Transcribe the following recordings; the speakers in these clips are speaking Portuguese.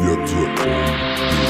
piadinha.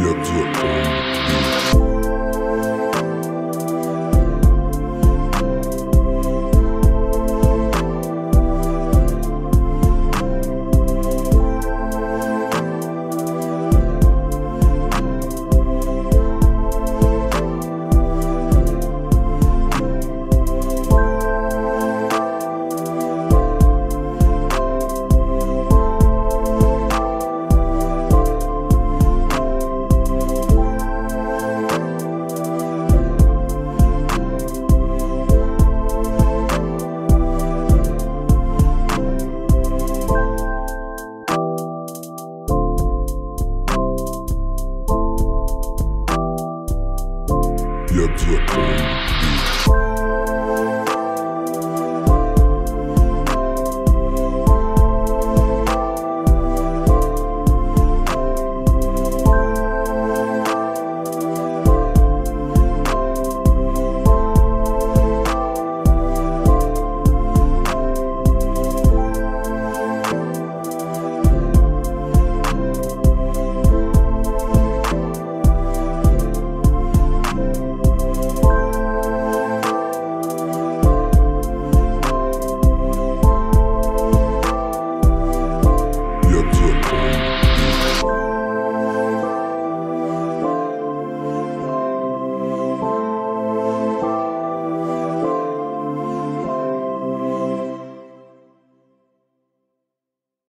yep, yep. Story.